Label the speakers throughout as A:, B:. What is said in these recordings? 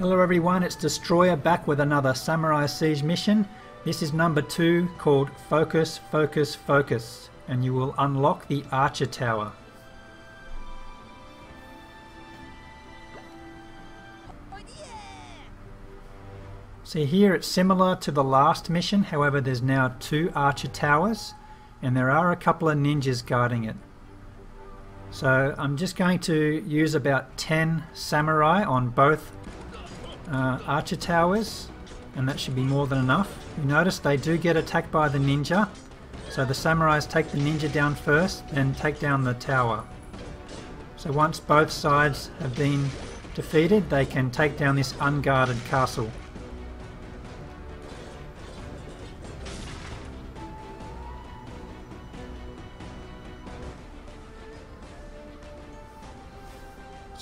A: Hello everyone, it's Destroyer back with another Samurai Siege mission. This is number two called Focus, Focus, Focus and you will unlock the Archer Tower. See here it's similar to the last mission, however there's now two Archer Towers and there are a couple of ninjas guarding it. So I'm just going to use about 10 samurai on both uh, archer towers and that should be more than enough. You notice they do get attacked by the ninja so the samurais take the ninja down first then take down the tower. So once both sides have been defeated they can take down this unguarded castle.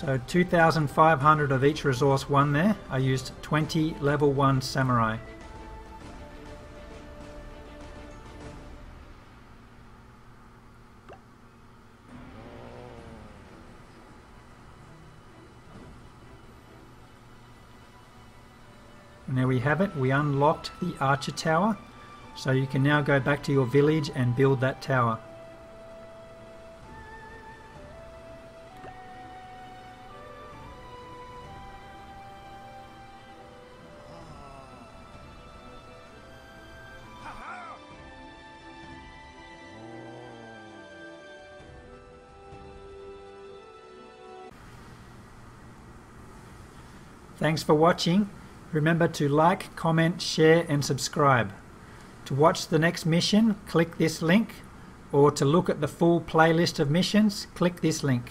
A: So 2,500 of each resource one there. I used 20 level 1 samurai. And there we have it, we unlocked the archer tower. So you can now go back to your village and build that tower. Thanks for watching. Remember to like, comment, share and subscribe. To watch the next mission, click this link or to look at the full playlist of missions, click this link.